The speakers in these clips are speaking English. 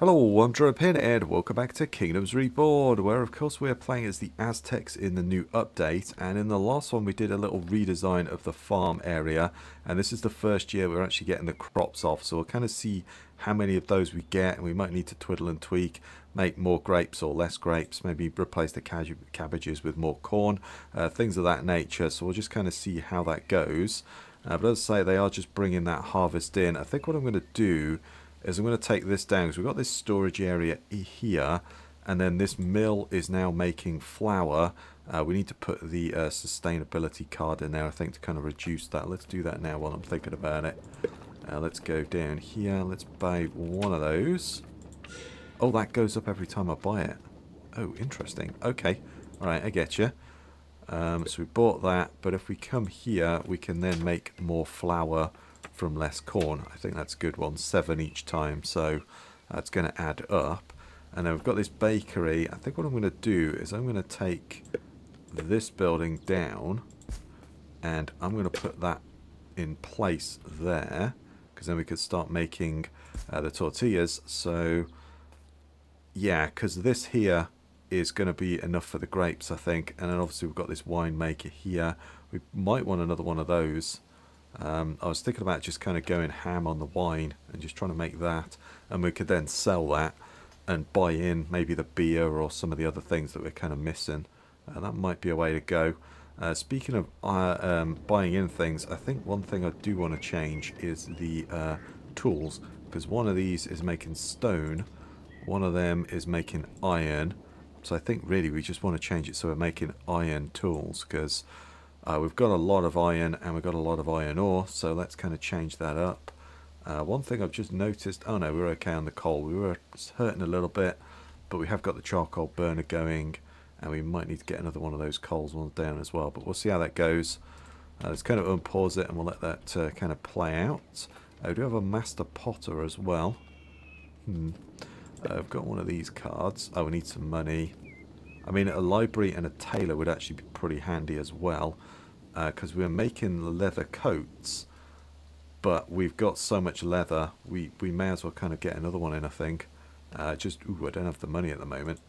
Hello, I'm Drawing Pin and welcome back to Kingdoms Reborn, where of course we are playing as the Aztecs in the new update, and in the last one we did a little redesign of the farm area, and this is the first year we're actually getting the crops off, so we'll kind of see how many of those we get, and we might need to twiddle and tweak, make more grapes or less grapes, maybe replace the cabbages with more corn, uh, things of that nature, so we'll just kind of see how that goes. Uh, but as I say, they are just bringing that harvest in. I think what I'm going to do is I'm going to take this down because we've got this storage area here and then this mill is now making flour. Uh, we need to put the uh, sustainability card in there I think to kind of reduce that. Let's do that now while I'm thinking about it. Uh, let's go down here. Let's buy one of those. Oh, that goes up every time I buy it. Oh, interesting. Okay. Alright, I get you. Um, so we bought that, but if we come here, we can then make more flour from less corn. I think that's a good one, seven each time, so that's going to add up. And then we've got this bakery. I think what I'm going to do is I'm going to take this building down and I'm going to put that in place there because then we could start making uh, the tortillas. So yeah, because this here is going to be enough for the grapes, I think. And then obviously we've got this winemaker here. We might want another one of those. Um, I was thinking about just kind of going ham on the wine and just trying to make that and we could then sell that and buy in maybe the beer or some of the other things that we're kind of missing. Uh, that might be a way to go. Uh, speaking of uh, um, buying in things, I think one thing I do want to change is the uh, tools because one of these is making stone, one of them is making iron. So I think really we just want to change it so we're making iron tools because uh, we've got a lot of iron and we've got a lot of iron ore, so let's kind of change that up. Uh, one thing I've just noticed, oh no, we're okay on the coal. We were hurting a little bit, but we have got the charcoal burner going, and we might need to get another one of those coals ones down as well, but we'll see how that goes. Uh, let's kind of unpause it and we'll let that uh, kind of play out. Uh, we do have a master potter as well. Hmm. Uh, I've got one of these cards. Oh, we need some money. I mean, a library and a tailor would actually be pretty handy as well because uh, we're making leather coats but we've got so much leather we we may as well kind of get another one in I think. Uh, just ooh I don't have the money at the moment.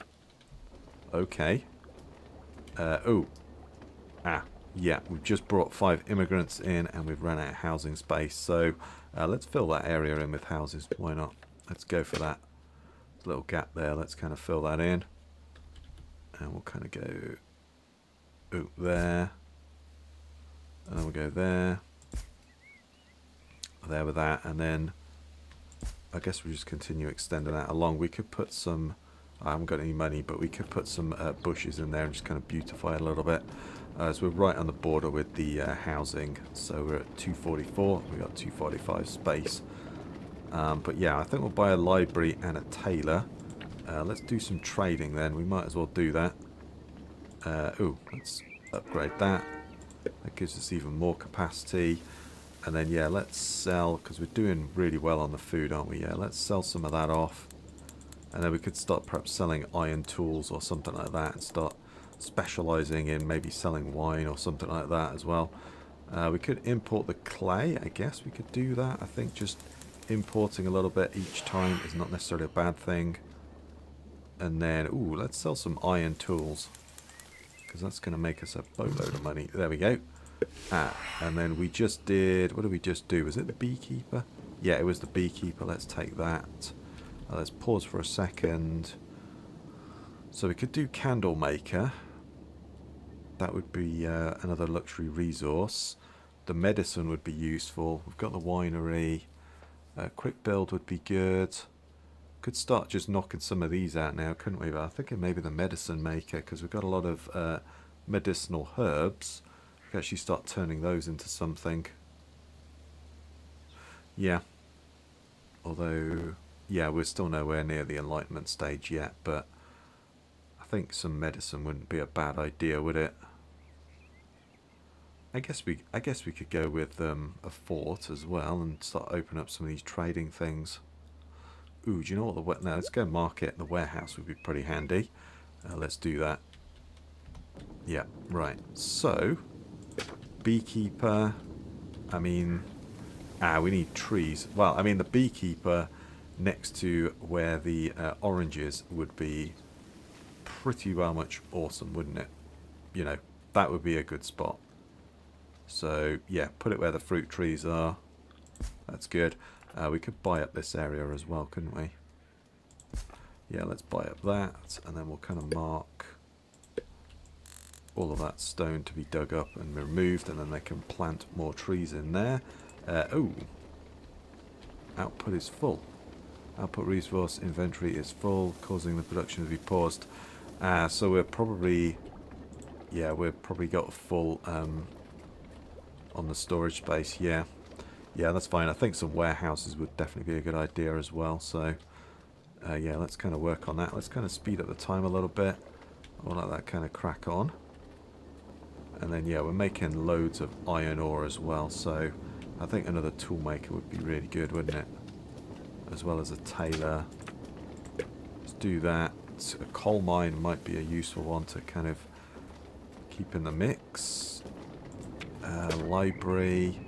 Okay. Uh, oh ah yeah we've just brought five immigrants in and we've run out of housing space. So uh, let's fill that area in with houses why not? Let's go for that little gap there. Let's kind of fill that in. And we'll kind of go oh, there. And then we'll go there. There with that. And then I guess we just continue extending that along. We could put some I haven't got any money but we could put some uh, bushes in there and just kind of beautify it a little bit. Uh, so we're right on the border with the uh, housing. So we're at 244 We've got 245 space um, but yeah I think we'll buy a library and a tailor uh, let's do some trading then we might as well do that uh, oh let's upgrade that that gives us even more capacity. And then, yeah, let's sell, because we're doing really well on the food, aren't we? Yeah, let's sell some of that off. And then we could start perhaps selling iron tools or something like that and start specializing in maybe selling wine or something like that as well. Uh, we could import the clay, I guess we could do that. I think just importing a little bit each time is not necessarily a bad thing. And then, ooh, let's sell some iron tools because that's going to make us a boatload of money. There we go. Ah, and then we just did, what did we just do? Was it the beekeeper? Yeah, it was the beekeeper. Let's take that. Uh, let's pause for a second. So we could do candle maker. That would be uh, another luxury resource. The medicine would be useful. We've got the winery. Uh, quick build would be good. Could start just knocking some of these out now, couldn't we? But I'm thinking maybe the medicine maker, because we've got a lot of uh, medicinal herbs. We could actually start turning those into something. Yeah. Although, yeah, we're still nowhere near the enlightenment stage yet, but I think some medicine wouldn't be a bad idea, would it? I guess we I guess we could go with um, a fort as well and start opening up some of these trading things. Ooh, do you know what the... Now, let's go market. The warehouse would be pretty handy. Uh, let's do that. Yeah, right. So, beekeeper. I mean, Ah, we need trees. Well, I mean, the beekeeper next to where the uh, oranges would be pretty well much awesome, wouldn't it? You know, that would be a good spot. So, yeah, put it where the fruit trees are. That's good. Uh, we could buy up this area as well, couldn't we? Yeah, let's buy up that, and then we'll kind of mark all of that stone to be dug up and removed, and then they can plant more trees in there. Uh, oh, output is full. Output resource inventory is full, causing the production to be paused. Uh, so we're probably, yeah, we've probably got a full um, on the storage space. Yeah, yeah, that's fine. I think some warehouses would definitely be a good idea as well. So, uh, yeah, let's kind of work on that. Let's kind of speed up the time a little bit. I'll let that kind of crack on. And then, yeah, we're making loads of iron ore as well. So, I think another toolmaker would be really good, wouldn't it? As well as a tailor. Let's do that. A coal mine might be a useful one to kind of keep in the mix. Uh, library.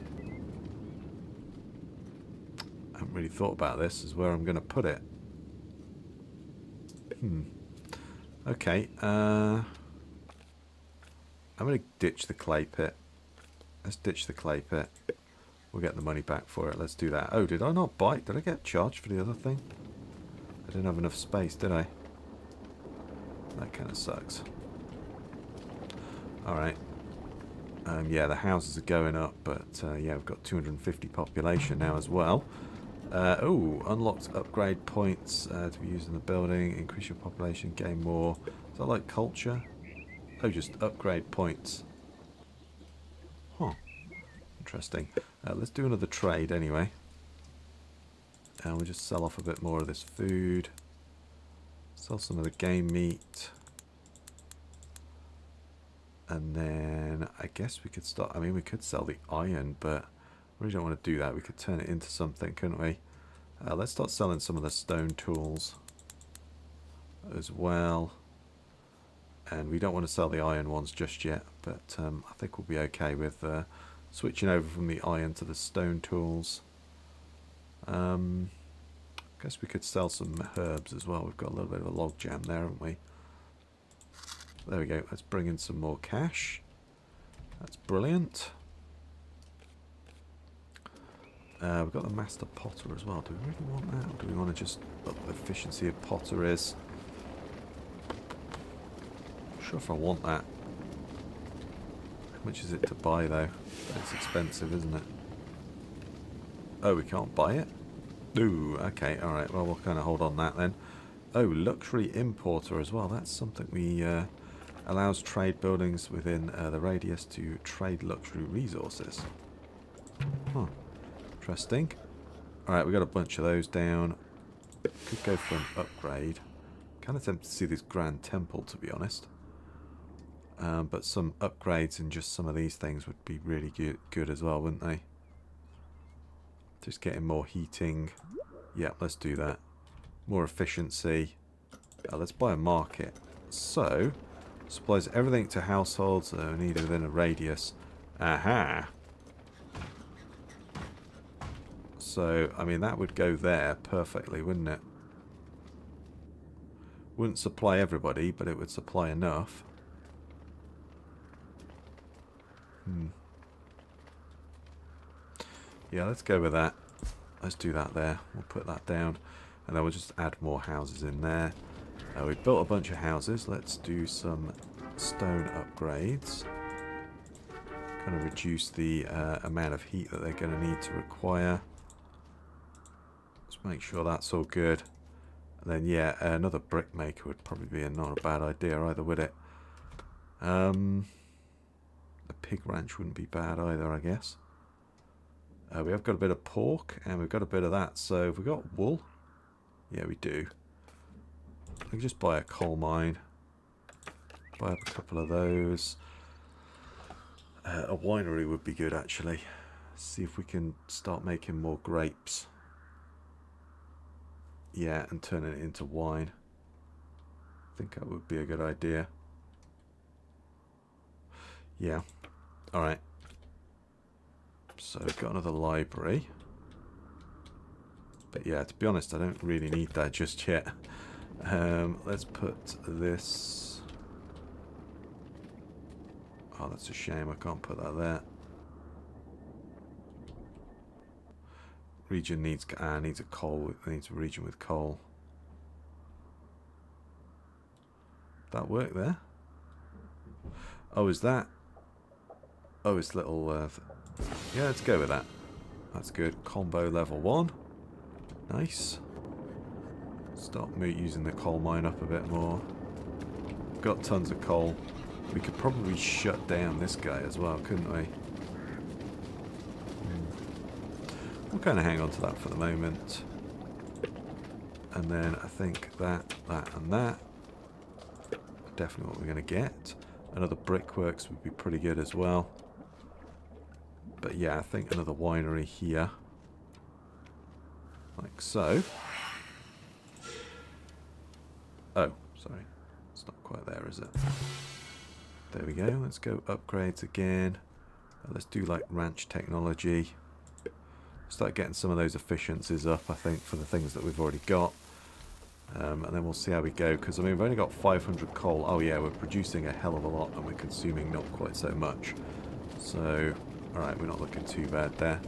I haven't really thought about this, is where I'm going to put it. Hmm. Okay, uh... I'm going to ditch the clay pit. Let's ditch the clay pit. We'll get the money back for it. Let's do that. Oh, did I not bite? Did I get charged for the other thing? I didn't have enough space, did I? That kind of sucks. Alright. Um, yeah, the houses are going up, but uh, yeah, we've got 250 population now as well. Uh, oh, unlocked upgrade points uh, to be used in the building. Increase your population, gain more. Is that like culture? Oh, just upgrade points. Huh. Interesting. Uh, let's do another trade anyway. And we'll just sell off a bit more of this food. Sell some of the game meat. And then I guess we could start, I mean we could sell the iron, but I really don't want to do that. We could turn it into something, couldn't we? Uh, let's start selling some of the stone tools as well. And we don't want to sell the iron ones just yet, but um, I think we'll be okay with uh, switching over from the iron to the stone tools. Um, I guess we could sell some herbs as well. We've got a little bit of a log jam there, haven't we? There we go. Let's bring in some more cash. That's brilliant. Uh, we've got the Master Potter as well. Do we really want that? Or do we want to just up the efficiency of Potter is? Not sure if I want that. How much is it to buy though? It's expensive, isn't it? Oh, we can't buy it? Ooh, okay, alright. Well, we'll kind of hold on that then. Oh, luxury importer as well. That's something we... Uh, allows trade buildings within uh, the radius to trade luxury resources. Huh. Interesting. Alright, we got a bunch of those down. Could go for an upgrade. Kind of tempted to see this grand temple, to be honest. Um, but some upgrades and just some of these things would be really good, good as well, wouldn't they? Just getting more heating. Yeah, let's do that. More efficiency. Uh, let's buy a market. So, supplies everything to households that are needed within a radius. Aha! So, I mean, that would go there perfectly, wouldn't it? Wouldn't supply everybody, but it would supply enough. Hmm. Yeah, let's go with that. Let's do that there. We'll put that down. And then we'll just add more houses in there. Uh, we've built a bunch of houses. Let's do some stone upgrades. Kind of reduce the uh, amount of heat that they're going to need to require. Let's make sure that's all good. And then, yeah, another brick maker would probably be a, not a bad idea either, would it? Um, a pig ranch wouldn't be bad either, I guess. Uh, we have got a bit of pork, and we've got a bit of that. So, have we got wool? Yeah, we do. I can just buy a coal mine. Buy up a couple of those. Uh, a winery would be good, actually. See if we can start making more grapes. Yeah, and turning it into wine. I think that would be a good idea. Yeah. Alright. So got another library. But yeah, to be honest, I don't really need that just yet. Um, let's put this... Oh, that's a shame. I can't put that there. Region needs ah, needs a coal. Needs a region with coal. That work there? Oh, is that? Oh, it's little. Uh, yeah, let's go with that. That's good. Combo level one. Nice. Start using the coal mine up a bit more. Got tons of coal. We could probably shut down this guy as well, couldn't we? Hmm. We'll kind of hang on to that for the moment. And then I think that, that and that definitely what we're going to get. Another brickworks would be pretty good as well. But yeah, I think another winery here. Like so. Oh, sorry. It's not quite there, is it? There we go. Let's go upgrades again. Uh, let's do like ranch technology. Start getting some of those efficiencies up, I think, for the things that we've already got. Um, and then we'll see how we go, because I mean, we've only got 500 coal. Oh yeah, we're producing a hell of a lot, and we're consuming not quite so much. So, alright, we're not looking too bad there.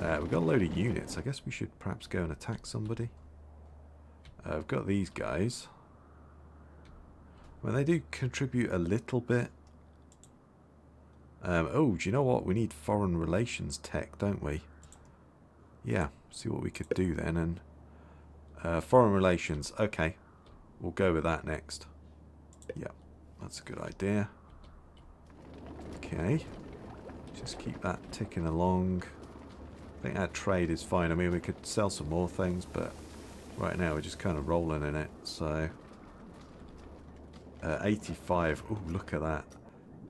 Uh, we've got a load of units. I guess we should perhaps go and attack somebody. Uh, I've got these guys. Well, they do contribute a little bit. Um, oh, do you know what? We need foreign relations tech, don't we? Yeah, see what we could do then. And uh, foreign relations, okay. We'll go with that next. Yeah, that's a good idea. Okay. Just keep that ticking along. I think our trade is fine. I mean, we could sell some more things, but Right now we're just kind of rolling in it, so... Uh, 85, oh look at that.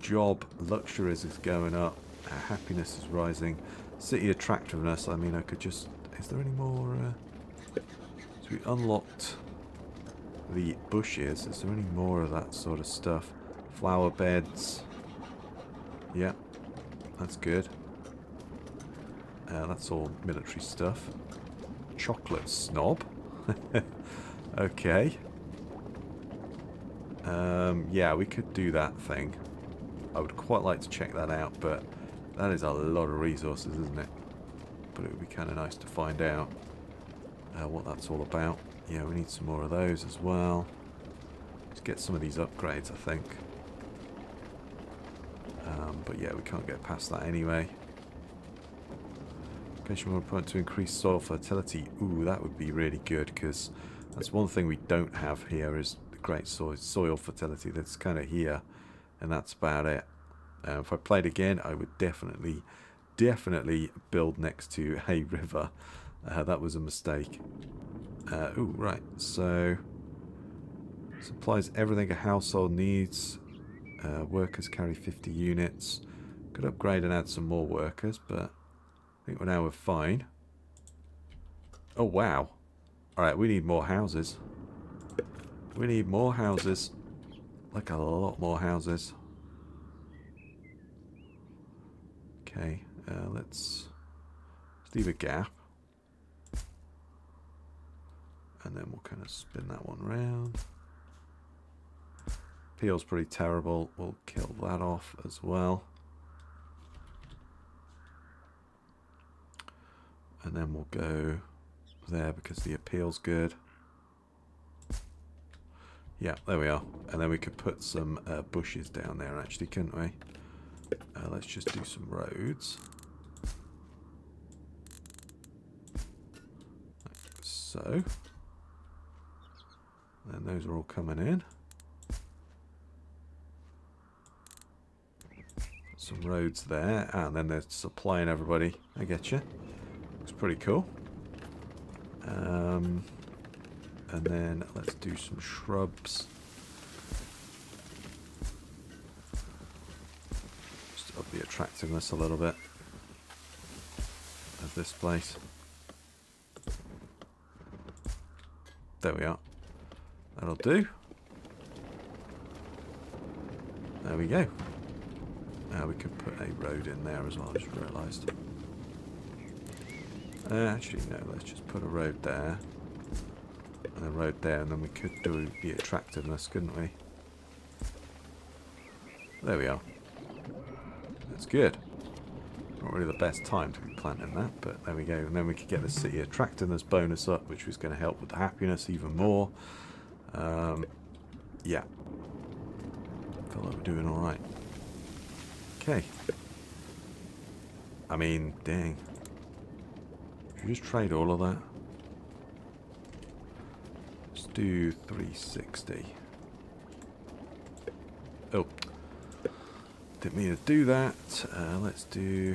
Job, luxuries is going up, Our happiness is rising. City attractiveness, I mean I could just... Is there any more... Uh... So we unlocked the bushes. Is there any more of that sort of stuff? Flower beds. Yeah, that's good. Uh, that's all military stuff. Chocolate snob. okay. Um, yeah, we could do that thing. I would quite like to check that out, but that is a lot of resources, isn't it? But it would be kind of nice to find out uh, what that's all about. Yeah, we need some more of those as well. Let's get some of these upgrades, I think. Um, but yeah, we can't get past that anyway. Patient more point to increase soil fertility. Ooh, that would be really good because that's one thing we don't have here is great soil, soil fertility that's kind of here. And that's about it. Uh, if I played again, I would definitely, definitely build next to a river. Uh, that was a mistake. Uh, ooh, right. So, supplies everything a household needs. Uh, workers carry 50 units. Could upgrade and add some more workers, but I think we're now we're fine. Oh, wow. Alright, we need more houses. We need more houses. Like a lot more houses. Okay, uh, let's, let's leave a gap. And then we'll kind of spin that one round. Peel's pretty terrible. We'll kill that off as well. And then we'll go there because the appeal's good. Yeah, there we are. And then we could put some uh, bushes down there actually, couldn't we? Uh, let's just do some roads. Like so. And those are all coming in. Some roads there. And then they're supplying everybody. I get you. Looks pretty cool. Um, and then let's do some shrubs. Just up the attractiveness a little bit of this place. There we are. That'll do. There we go. Now we could put a road in there as well, I just realised. Uh, actually, no, let's just put a road there. And a road there, and then we could do the attractiveness, couldn't we? There we are. That's good. Not really the best time to be planting that, but there we go. And then we could get the city attractiveness bonus up, which was going to help with the happiness even more. Um, yeah. Feel like we're doing alright. Okay. I mean, dang. We just trade all of that? Let's do 360. Oh. Didn't mean to do that. Uh, let's do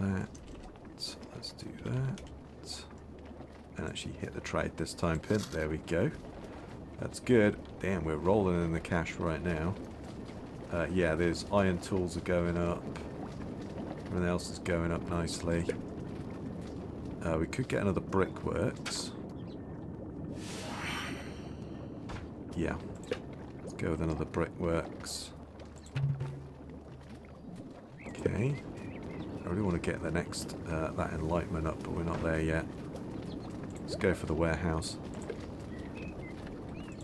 that. Let's do that. And actually hit the trade this time, Pin. There we go. That's good. Damn, we're rolling in the cash right now. Uh, yeah, there's iron tools are going up. Everything else is going up nicely. Uh, we could get another brickworks. Yeah. Let's go with another brickworks. Okay. I really want to get the next, uh, that enlightenment up, but we're not there yet. Let's go for the warehouse.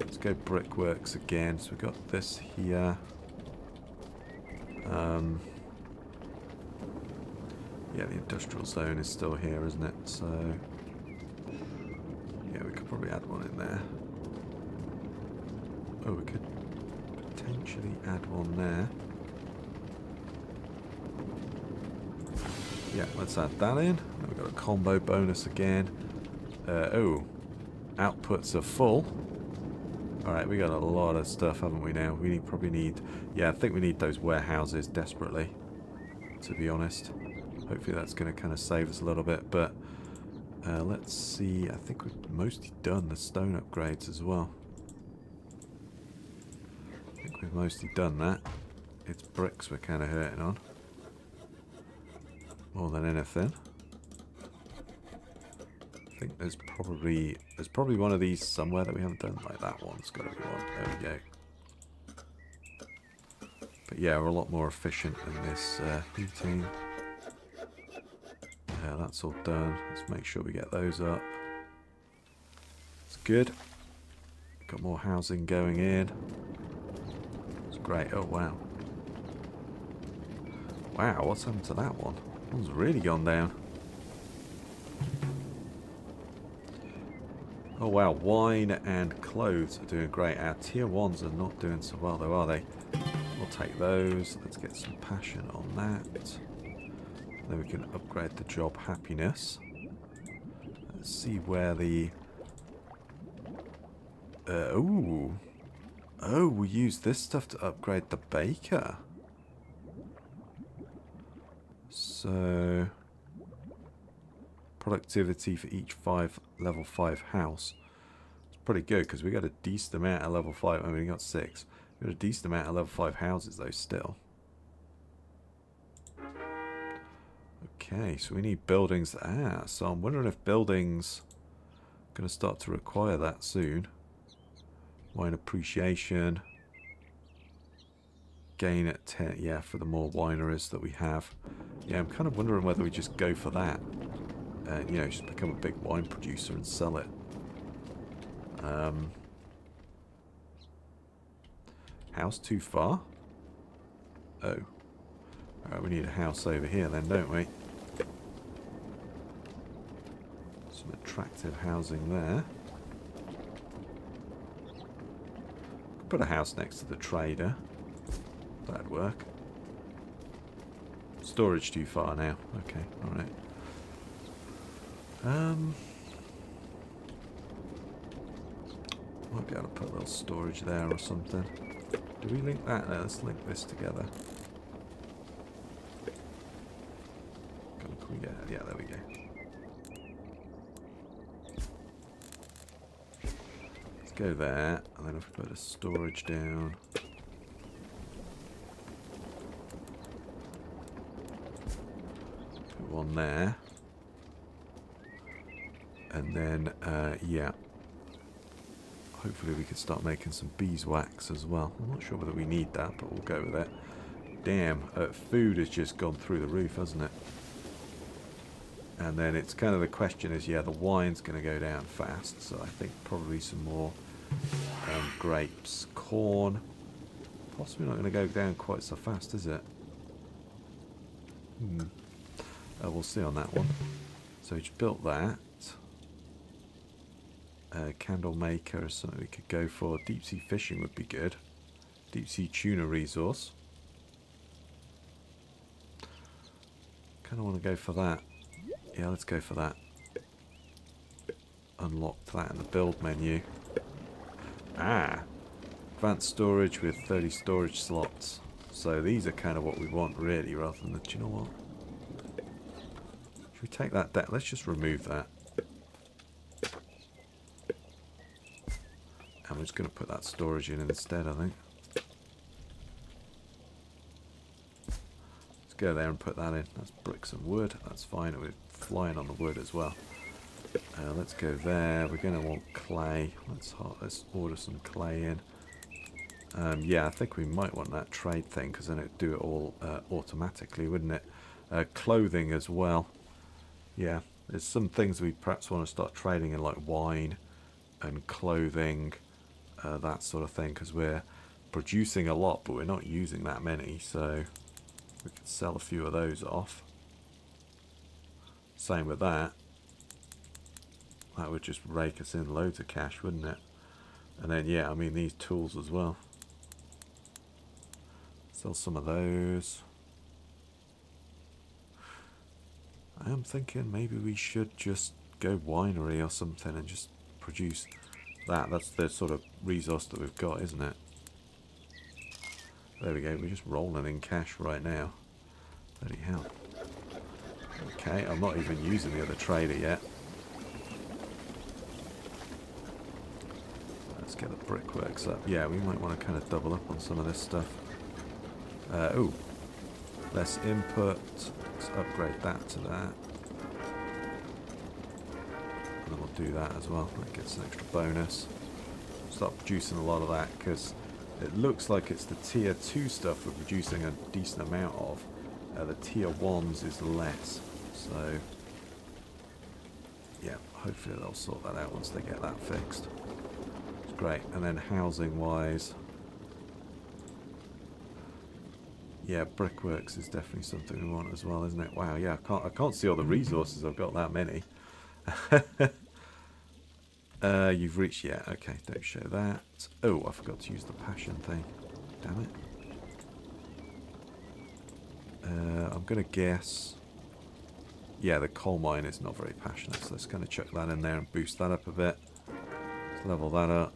Let's go brickworks again. So we've got this here. Um, yeah, the industrial zone is still here, isn't it? So, yeah, we could probably add one in there. Oh, we could potentially add one there. Yeah, let's add that in. We've got a combo bonus again. Uh, oh, outputs are full. Alright, we got a lot of stuff, haven't we now? We need, probably need... Yeah, I think we need those warehouses desperately, to be honest. Hopefully that's going to kind of save us a little bit, but... Uh, let's see, I think we've mostly done the stone upgrades as well. I think we've mostly done that. It's bricks we're kind of hurting on. More than anything. I think there's probably there's probably one of these somewhere that we haven't done. Like that one's got to be one. There we go. But yeah, we're a lot more efficient in this uh. That's all done. Let's make sure we get those up. It's good. Got more housing going in. It's great. Oh, wow. Wow, what's happened to that one? One's really gone down. Oh wow, wine and clothes are doing great. Our tier ones are not doing so well though, are they? We'll take those. Let's get some passion on that. Then we can upgrade the job happiness. Let's see where the... Uh, ooh. Oh, we use this stuff to upgrade the baker. So productivity for each five level five house. It's pretty good because we got a decent amount of level five. I mean, we got six. We got a decent amount of level five houses though. Still. Okay, so we need buildings. Ah, so I'm wondering if buildings going to start to require that soon. Wine appreciation gain at 10, yeah, for the more wineries that we have. Yeah, I'm kind of wondering whether we just go for that. And, you know, just become a big wine producer and sell it. Um, house too far? Oh. Alright, we need a house over here then, don't we? Some attractive housing there. Put a house next to the trader. That'd work. Storage too far now. Okay, alright. Um, might be able to put a little storage there or something. Do we link that? No, let's link this together. Can we get? Yeah, there we go. Let's there, and then if we put a storage down. Put one there. And then, uh, yeah. Hopefully we can start making some beeswax as well. I'm not sure whether we need that, but we'll go with it. damn, uh, food has just gone through the roof, hasn't it? And then it's kind of the question is, yeah, the wine's going to go down fast, so I think probably some more um, grapes. Corn, possibly not going to go down quite so fast, is it? Hmm. Uh, we'll see on that one. So we just built that. Uh, candle maker is something we could go for. Deep sea fishing would be good. Deep sea tuna resource. Kind of want to go for that. Yeah, let's go for that. Unlock that in the build menu. Ah! Advanced storage with 30 storage slots. So these are kind of what we want really, rather than the... Do you know what? Should we take that down? Let's just remove that. And we're just going to put that storage in instead, I think. Let's go there and put that in. That's bricks and wood. That's fine. We're flying on the wood as well. Uh, let's go there. We're going to want clay. Let's, let's order some clay in. Um, yeah, I think we might want that trade thing because then it'd do it all uh, automatically, wouldn't it? Uh, clothing as well. Yeah, there's some things we perhaps want to start trading in like wine and clothing, uh, that sort of thing because we're producing a lot but we're not using that many so we could sell a few of those off. Same with that. That would just rake us in loads of cash, wouldn't it? And then, yeah, I mean, these tools as well. Sell some of those. I am thinking maybe we should just go winery or something and just produce that. That's the sort of resource that we've got, isn't it? There we go. We're just rolling in cash right now. Bloody hell. Okay, I'm not even using the other trader yet. Let's brickworks up. Yeah, we might want to kind of double up on some of this stuff. Uh, oh, less input. Let's upgrade that to that. And then we'll do that as well. That gets an extra bonus. Start producing a lot of that because it looks like it's the tier 2 stuff we're producing a decent amount of. Uh, the tier 1s is less. So, yeah, hopefully they'll sort that out once they get that fixed. Great. And then housing wise, yeah, brickworks is definitely something we want as well, isn't it? Wow, yeah, I can't I can't see all the resources. I've got that many. uh, you've reached, yeah, okay, don't show that. Oh, I forgot to use the passion thing. Damn it. Uh, I'm going to guess yeah, the coal mine is not very passionate, so let's kind of chuck that in there and boost that up a bit. Let's level that up.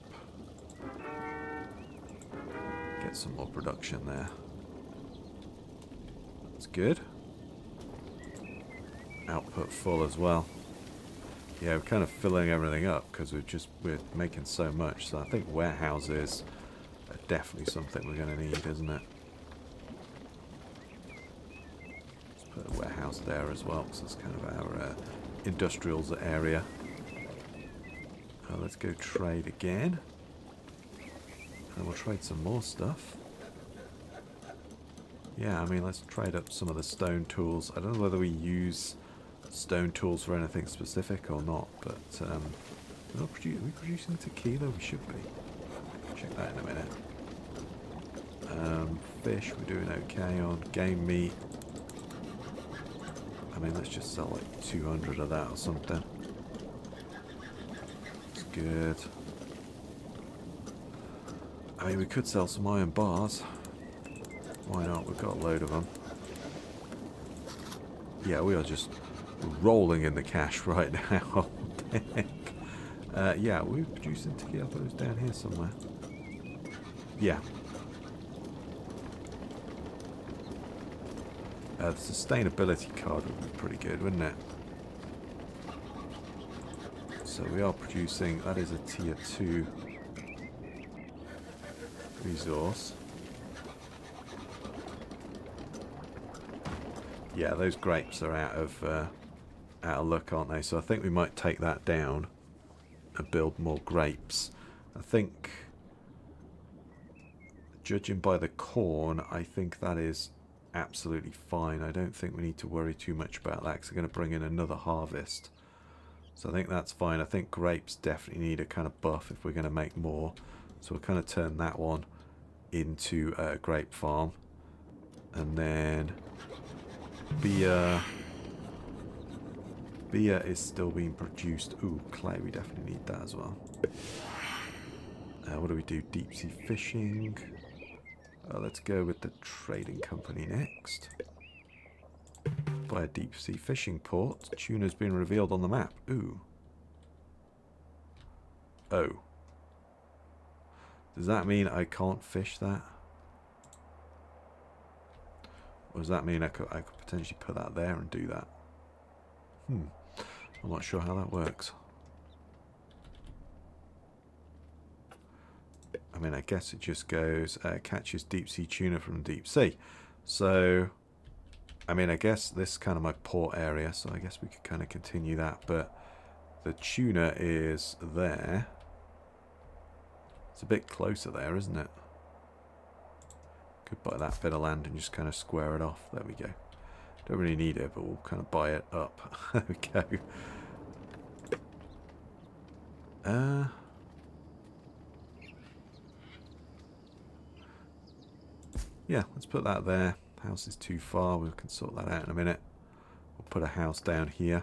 Get some more production there. That's good. Output full as well. Yeah, we're kind of filling everything up because we're just we're making so much. So I think warehouses are definitely something we're going to need, isn't it? Let's put a warehouse there as well, because it's kind of our uh, industrials area. Uh, let's go trade again. And we'll trade some more stuff. Yeah, I mean, let's trade up some of the stone tools. I don't know whether we use stone tools for anything specific or not, but um, are, we producing tequila? We should be. Check that in a minute. Um, fish, we're doing okay on. Game meat, I mean, let's just sell like 200 of that or something. It's good. I mean, we could sell some iron bars. Why not? We've got a load of them. Yeah, we are just rolling in the cash right now. uh, yeah, we're producing tequila. those down here somewhere. Yeah, Uh, the sustainability card would be pretty good, wouldn't it? So we are producing, that is a tier 2 resource. Yeah, those grapes are out of uh, out of luck, aren't they? So I think we might take that down and build more grapes. I think, judging by the corn, I think that is absolutely fine. I don't think we need to worry too much about that because we're going to bring in another harvest. So I think that's fine. I think grapes definitely need a kind of buff if we're going to make more. So we'll kind of turn that one into a grape farm. And then beer. Beer is still being produced. Ooh, clay, we definitely need that as well. Uh, what do we do? Deep sea fishing. Uh, let's go with the trading company next. Buy a deep sea fishing port. Tuna's been revealed on the map. Ooh. Oh. Does that mean I can't fish that? Or does that mean I could, I could potentially put that there and do that? Hmm. I'm not sure how that works. I mean, I guess it just goes, uh, catches deep sea tuna from deep sea. So, I mean, I guess this is kind of my port area, so I guess we could kind of continue that. But the tuna is there. It's a bit closer there, isn't it? Could buy that bit of land and just kind of square it off. There we go. Don't really need it, but we'll kind of buy it up. there we go. Uh, yeah, let's put that there. House is too far. We can sort that out in a minute. We'll put a house down here.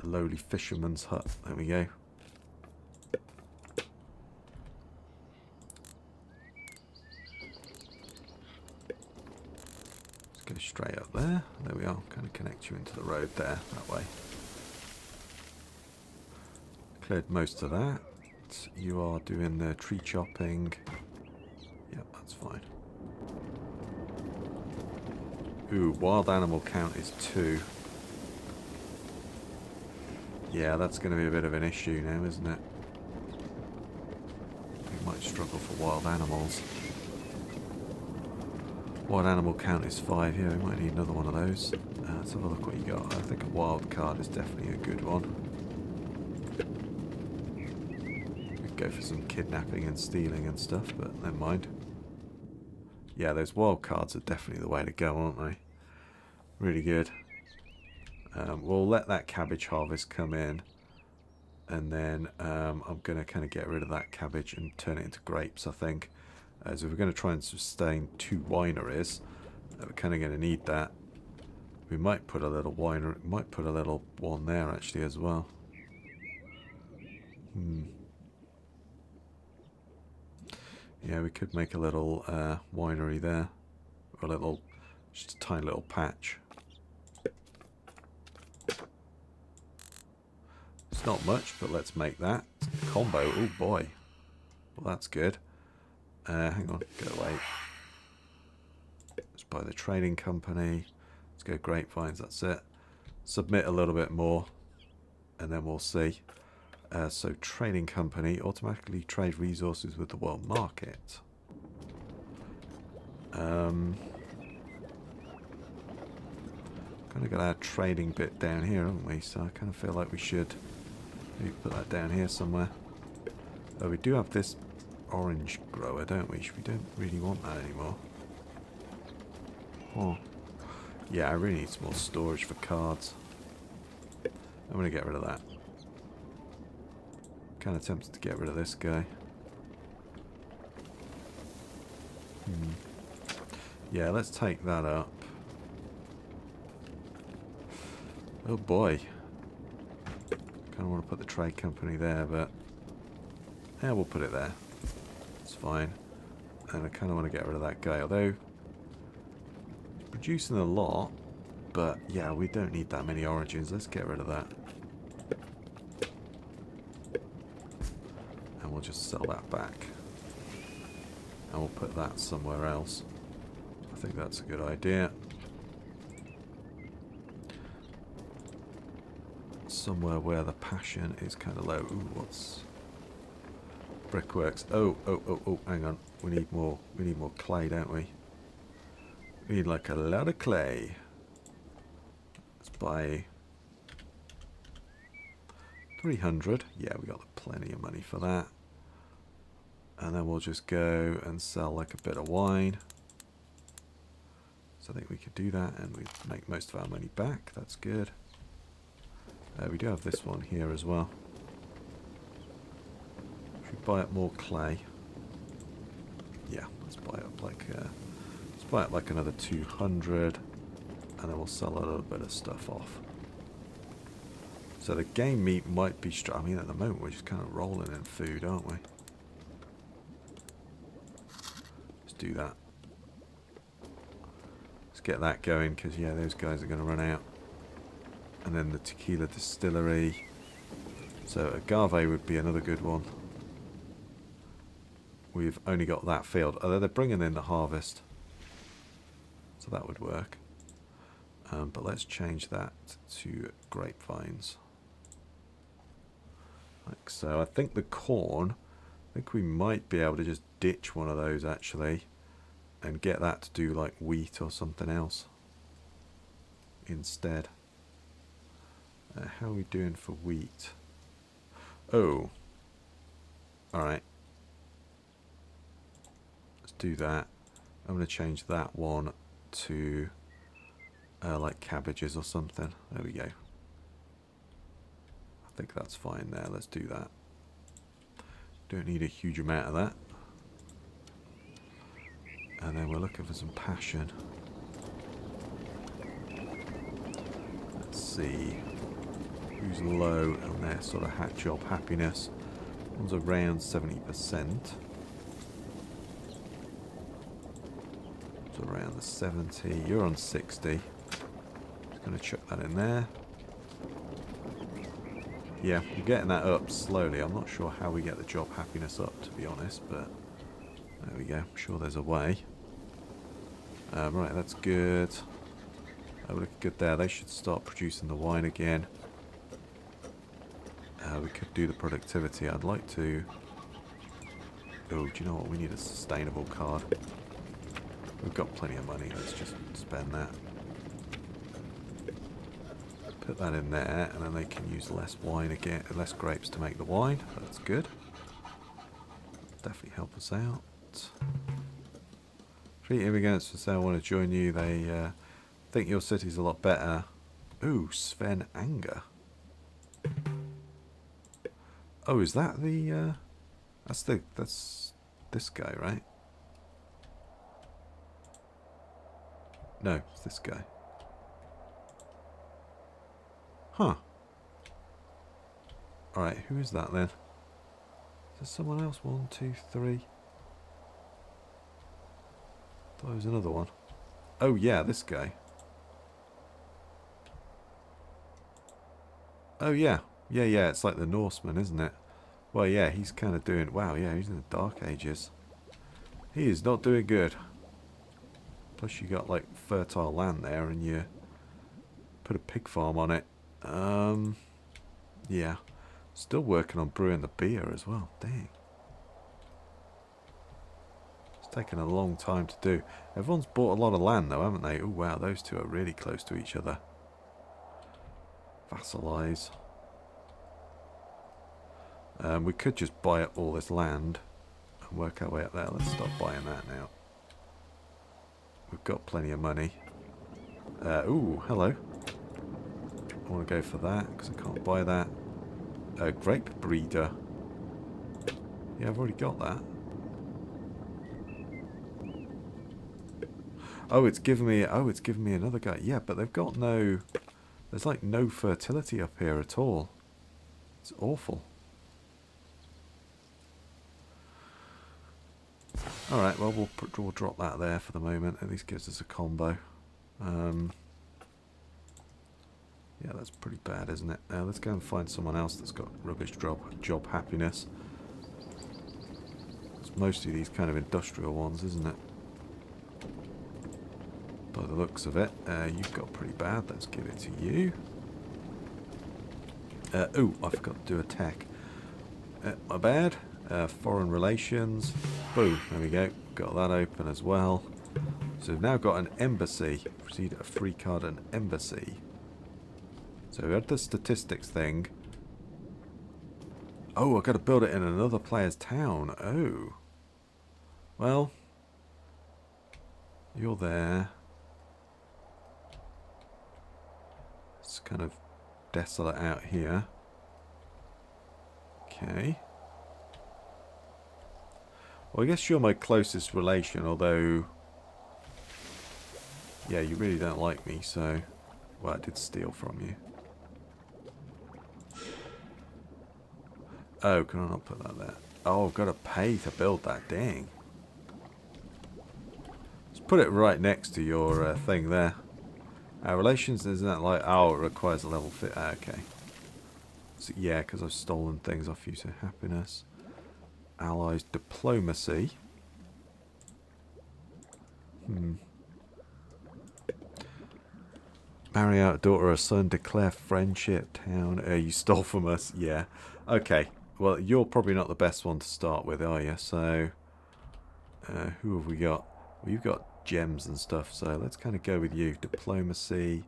A lowly fisherman's hut. There we go. Straight up there. There we are. Kind of connect you into the road there, that way. Cleared most of that. You are doing the tree chopping. Yep, that's fine. Ooh, wild animal count is two. Yeah, that's going to be a bit of an issue now, isn't it? We might struggle for wild animals. Wild animal count is five. Yeah, we might need another one of those. Uh, let's have a look what you got. I think a wild card is definitely a good one. Could go for some kidnapping and stealing and stuff, but never mind. Yeah, those wild cards are definitely the way to go, aren't they? Really good. Um, we'll let that cabbage harvest come in. And then um, I'm going to kind of get rid of that cabbage and turn it into grapes, I think. As if we're going to try and sustain two wineries, we're kind of going to need that. We might put a little winery, might put a little one there actually as well. Hmm. Yeah, we could make a little uh, winery there. Or a little, just a tiny little patch. It's not much, but let's make that. Combo, oh boy. Well, that's good. Uh, hang on, go away. Let's buy the trading company. Let's go grapevines, that's it. Submit a little bit more, and then we'll see. Uh, so trading company, automatically trade resources with the world market. Um, kind of got our trading bit down here, haven't we? So I kind of feel like we should maybe put that down here somewhere. Oh, we do have this orange grower, don't we? We don't really want that anymore. Oh. Yeah, I really need some more storage for cards. I'm going to get rid of that. Kind of tempted to get rid of this guy. Hmm. Yeah, let's take that up. Oh boy. Kind of want to put the trade company there, but... Yeah, we'll put it there. It's fine. And I kind of want to get rid of that guy, although... Producing a lot, but yeah, we don't need that many origins. Let's get rid of that. And we'll just sell that back. And we'll put that somewhere else. I think that's a good idea. Somewhere where the passion is kind of low. Ooh, what's... Brickworks. Oh, oh, oh, oh, hang on. We need more, we need more clay, don't we? We need like a lot of clay. Let's buy 300. Yeah, we got plenty of money for that and then we'll just go and sell like a bit of wine So I think we could do that and we make most of our money back. That's good. Uh, we do have this one here as well. Buy up more clay? Yeah, let's buy up like uh, let's buy up like another 200 and then we'll sell a little bit of stuff off. So the game meat might be... I mean, at the moment we're just kind of rolling in food, aren't we? Let's do that. Let's get that going, because, yeah, those guys are going to run out. And then the tequila distillery. So agave would be another good one. We've only got that field. Although they're bringing in the harvest. So that would work. Um, but let's change that to grapevines. Like so. I think the corn, I think we might be able to just ditch one of those actually and get that to do like wheat or something else instead. Uh, how are we doing for wheat? Oh. Alright. Do that. I'm going to change that one to uh, like cabbages or something. There we go. I think that's fine there. Let's do that. Don't need a huge amount of that. And then we're looking for some passion. Let's see. Who's low on their sort of hat job happiness? One's around 70%. It's around the 70. You're on 60. Just Going to chuck that in there. Yeah, we're getting that up slowly. I'm not sure how we get the job happiness up, to be honest, but there we go. I'm sure there's a way. Um, right, that's good. Oh, look good there. They should start producing the wine again. Uh, we could do the productivity. I'd like to... Oh, do you know what? We need a sustainable card. We've got plenty of money. Let's just spend that. Put that in there, and then they can use less wine again, less grapes to make the wine. That's good. Definitely help us out. Three immigrants for sale want to join you. They uh, think your city's a lot better. Ooh, Sven Anger. Oh, is that the? Uh, that's the. That's this guy, right? No, it's this guy. Huh. Alright, who is that then? Is there someone else? One, two, three. Thought there was another one. Oh yeah, this guy. Oh yeah. Yeah, yeah, it's like the Norseman, isn't it? Well, yeah, he's kind of doing... Wow, yeah, he's in the Dark Ages. He is not doing good. Plus you got, like, fertile land there and you put a pig farm on it. Um, yeah. Still working on brewing the beer as well. Dang. It's taken a long time to do. Everyone's bought a lot of land though, haven't they? Oh wow, those two are really close to each other. Vassalize. Um, we could just buy up all this land and work our way up there. Let's stop buying that now. We've got plenty of money. Uh, ooh, hello. I want to go for that because I can't buy that. A grape breeder. Yeah, I've already got that. Oh, it's given me. Oh, it's given me another guy. Yeah, but they've got no. There's like no fertility up here at all. It's awful. Alright, well, we'll, we'll drop that there for the moment. At least gives us a combo. Um, yeah, that's pretty bad, isn't it? Now let's go and find someone else that's got rubbish job job happiness. It's mostly these kind of industrial ones, isn't it? By the looks of it, uh, you've got pretty bad. Let's give it to you. Uh, oh, I forgot to do a tech. Uh, my bad. Uh, foreign relations. Boom, there we go. Got that open as well. So we've now got an embassy. Proceed a free card an embassy. So we had the statistics thing. Oh, I've got to build it in another player's town. Oh. Well. You're there. It's kind of desolate out here. Okay. Well, I guess you're my closest relation, although... Yeah, you really don't like me, so... Well, I did steal from you. Oh, can I not put that there? Oh, I've got to pay to build that. Dang. Let's put it right next to your uh, thing there. Our relations, isn't that like... Oh, it requires a level fit. Ah, okay. So, yeah, because I've stolen things off you, so happiness. Allies diplomacy. Hmm. Marry out daughter or son, declare friendship, town. Uh, you stole from us. Yeah. Okay. Well, you're probably not the best one to start with, are you? So, uh, who have we got? Well, you've got gems and stuff, so let's kind of go with you. Diplomacy.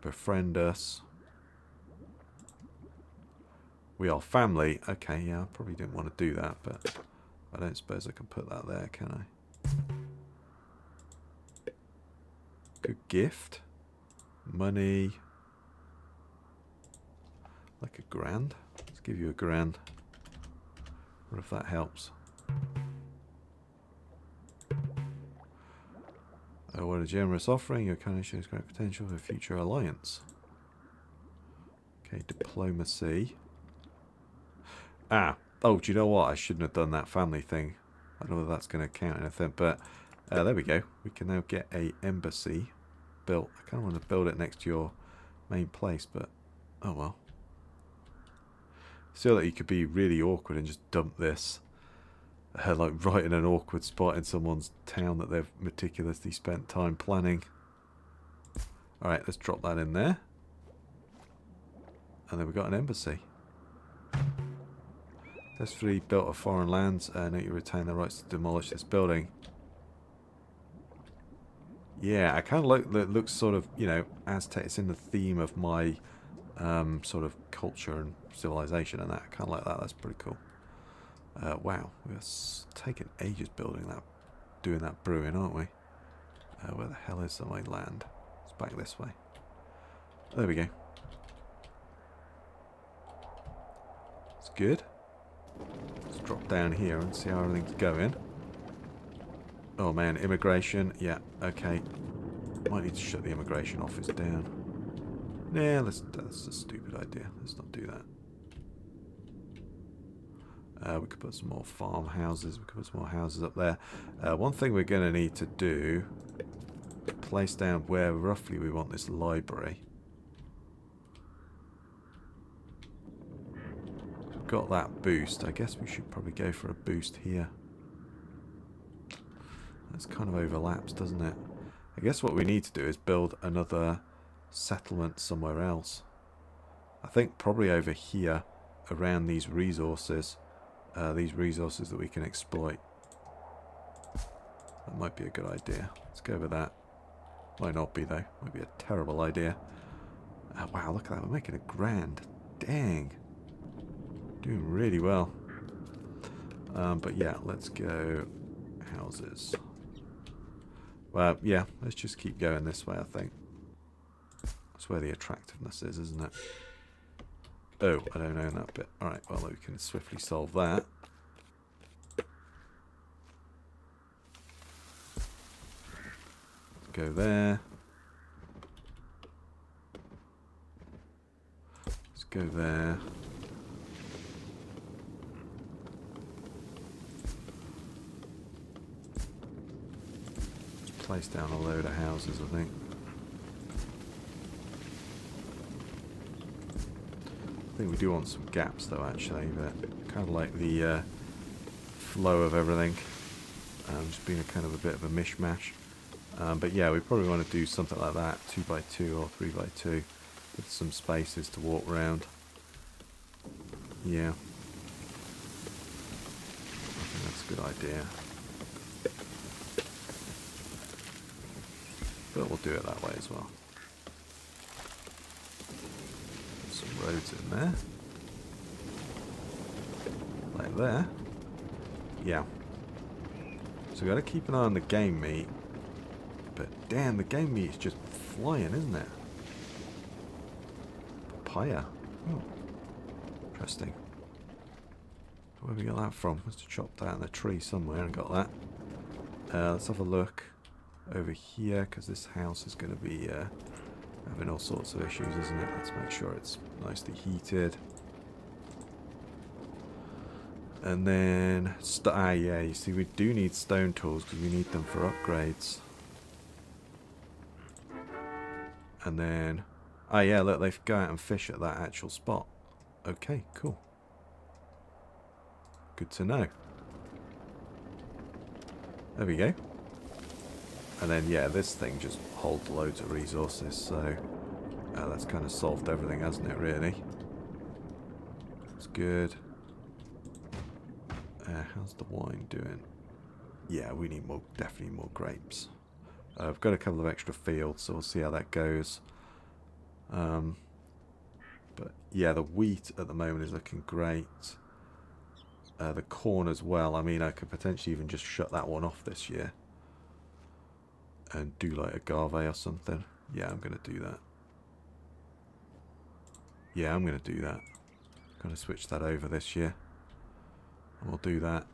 Befriend us. We are family. Okay, yeah, I probably didn't want to do that, but I don't suppose I can put that there, can I? Good gift. Money. Like a grand. Let's give you a grand. What if that helps? Oh, what a generous offering. Your kind shows great potential for future alliance. Okay, diplomacy. Ah. Oh, do you know what? I shouldn't have done that family thing. I don't know if that's going to count anything, but uh, there we go. We can now get a embassy built. I kind of want to build it next to your main place, but oh well. Still, you could be really awkward and just dump this, uh, like right in an awkward spot in someone's town that they've meticulously spent time planning. All right, let's drop that in there, and then we've got an embassy. Successfully built of foreign lands, and uh, you retain the rights to demolish this building. Yeah, I kind of like that. Looks sort of you know Aztec. It's in the theme of my um, sort of culture and civilization and that. Kind of like that. That's pretty cool. Uh, wow, we're taking ages building that, doing that brewing, aren't we? Uh, where the hell is my land? It's back this way. There we go. It's good. Let's drop down here and see how everything's going. Oh man, immigration. Yeah, okay. Might need to shut the immigration office down. Nah, let's, that's a stupid idea. Let's not do that. Uh, we could put some more farmhouses. We could put some more houses up there. Uh, one thing we're going to need to do, place down where roughly we want this library. Got that boost. I guess we should probably go for a boost here. This kind of overlaps, doesn't it? I guess what we need to do is build another settlement somewhere else. I think probably over here around these resources. Uh, these resources that we can exploit. That might be a good idea. Let's go with that. Might not be though. Might be a terrible idea. Uh, wow, look at that. We're making a grand. Dang. Doing really well. Um, but yeah, let's go houses. Well, yeah, let's just keep going this way, I think. That's where the attractiveness is, isn't it? Oh, I don't know that bit. Alright, well, we can swiftly solve that. Go there. Let's go there. Place down a load of houses, I think. I think we do want some gaps though actually, but kind of like the uh, flow of everything. Um, just being a kind of a bit of a mishmash. Um, but yeah, we probably want to do something like that, 2 by 2 or 3 by 2 with some spaces to walk around. Yeah. I think that's a good idea. But we'll do it that way as well. Some roads in there. Like there. Yeah. So we got to keep an eye on the game meat. But damn, the game meat is just flying, isn't it? Papaya. Oh. Interesting. Where we got that from? Must have chopped that in a tree somewhere and got that. Uh, let's have a look over here because this house is going to be uh, having all sorts of issues, isn't it? Let's make sure it's nicely heated. And then, ah yeah, you see we do need stone tools because we need them for upgrades. And then, ah yeah, look, they go out and fish at that actual spot. Okay, cool. Good to know. There we go. And then, yeah, this thing just holds loads of resources, so uh, that's kind of solved everything, hasn't it, really? It's good. Uh, how's the wine doing? Yeah, we need more, definitely more grapes. Uh, I've got a couple of extra fields, so we'll see how that goes. Um, but yeah, the wheat at the moment is looking great. Uh, the corn as well. I mean, I could potentially even just shut that one off this year. And do like agave or something. Yeah, I'm going to do that. Yeah, I'm going to do that. Going to switch that over this year. And We'll do that.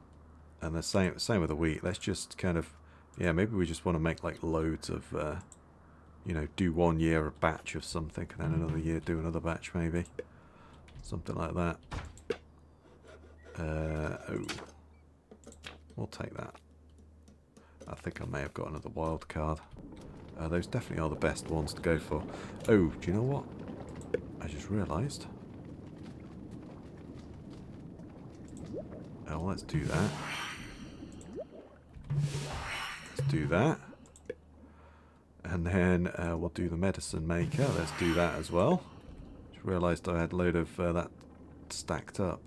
And the same same with the wheat. Let's just kind of, yeah, maybe we just want to make like loads of, uh, you know, do one year a batch of something and then another year do another batch maybe. Something like that. Uh, oh. We'll take that. I think I may have got another wild card. Uh, those definitely are the best ones to go for. Oh, do you know what? I just realised. Oh, let's do that. Let's do that. And then uh, we'll do the medicine maker. Let's do that as well. Just realised I had a load of uh, that stacked up.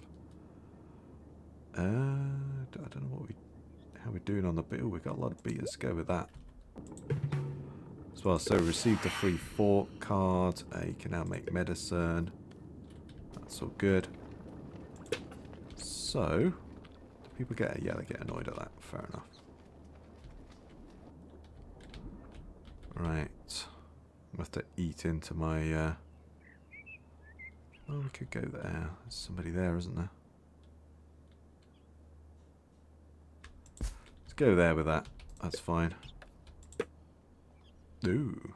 Uh, I don't know what we, how we're doing on the bill. We've got a lot of beat. Let's go with that. As well, so received a free fork card. Uh, you can now make medicine. That's all good. So, People get, yeah, they get annoyed at that. Fair enough. Right. I have to eat into my, uh... Oh, we could go there. There's somebody there, isn't there? Go there with that. That's fine. Ooh.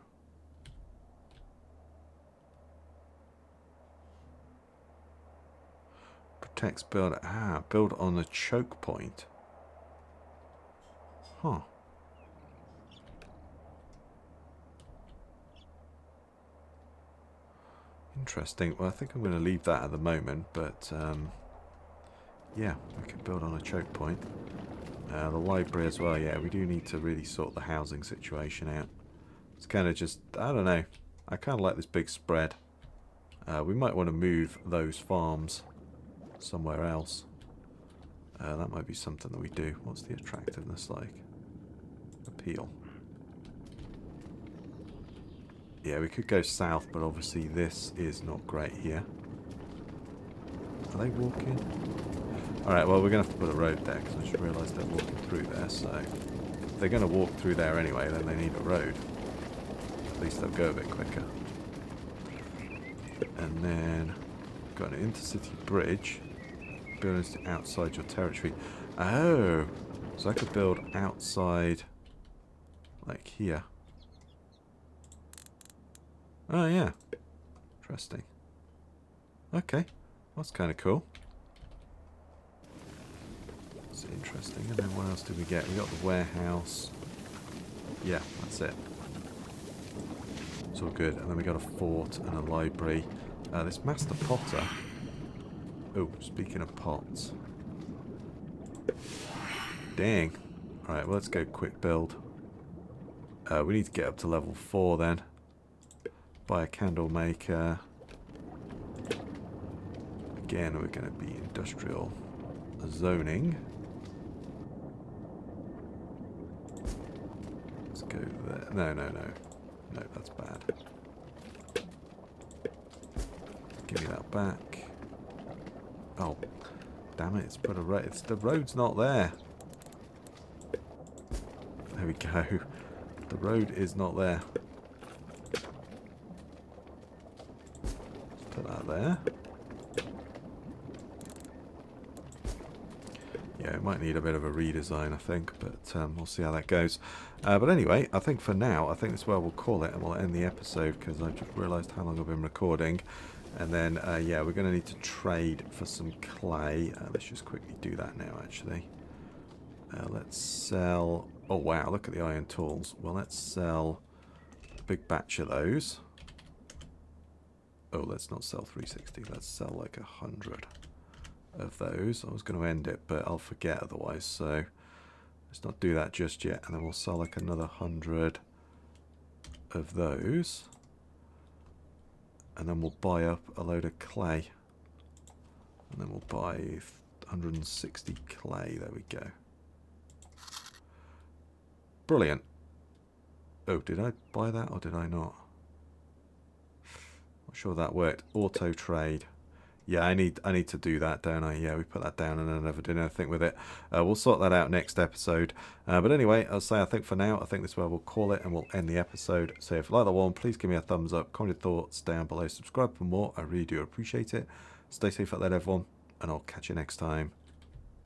Protects build. Ah, build on the choke point. Huh. Interesting. Well, I think I'm going to leave that at the moment, but um, yeah, I could build on a choke point. Uh, the library as well, yeah, we do need to really sort the housing situation out. It's kind of just, I don't know, I kind of like this big spread. Uh, we might want to move those farms somewhere else. Uh, that might be something that we do. What's the attractiveness like? Appeal. Yeah, we could go south, but obviously this is not great here. Are they walking? Alright, well we're going to have to put a road there, because I just realised they're walking through there, so... If they're going to walk through there anyway, then they need a road. At least they'll go a bit quicker. And then... Got an intercity bridge buildings outside your territory. Oh, so I could build outside, like here. Oh, yeah. Interesting. Okay, that's kind of cool. Interesting. And then what else did we get? We got the warehouse. Yeah, that's it. It's all good. And then we got a fort and a library. Uh, this Master Potter Oh, speaking of pots. Dang. Alright, well, let's go quick build. Uh, we need to get up to level 4 then. Buy a candle maker. Again, we're going to be industrial zoning. Let's go there. No, no, no. No, that's bad. Give me that back. Oh, damn it, it's put a It's, the road's not there. There we go. The road is not there. Let's put that there. It might need a bit of a redesign, I think, but um, we'll see how that goes. Uh, but anyway, I think for now, I think that's where we'll call it, and we'll end the episode, because I just realised how long I've been recording. And then, uh, yeah, we're going to need to trade for some clay. Uh, let's just quickly do that now, actually. Uh, let's sell... Oh, wow, look at the iron tools. Well, let's sell a big batch of those. Oh, let's not sell 360. Let's sell like a 100 of those. I was going to end it, but I'll forget otherwise. So let's not do that just yet. And then we'll sell like another 100 of those. And then we'll buy up a load of clay. And then we'll buy 160 clay. There we go. Brilliant. Oh, did I buy that or did I not? Not sure that worked. Auto trade. Yeah, I need I need to do that, don't I? Yeah, we put that down and I never did anything with it. Uh, we'll sort that out next episode. Uh, but anyway, I'll say I think for now, I think this is where we'll call it and we'll end the episode. So if you like that one, please give me a thumbs up, comment your thoughts down below, subscribe for more. I really do appreciate it. Stay safe out there, everyone, and I'll catch you next time.